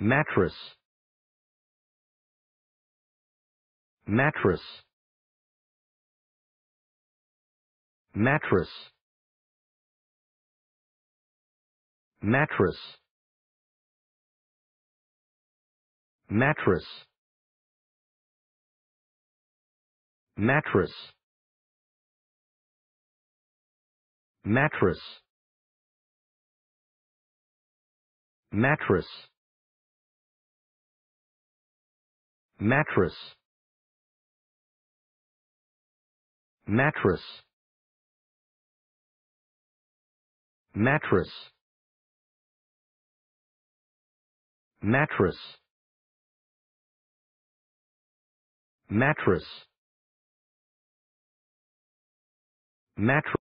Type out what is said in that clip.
mattress. Mattress. Mattress. Mattress. Mattress. Mattress. Mattress. Mattress mattress. Mattress. Mattress. Mattress. Mattress. Mattress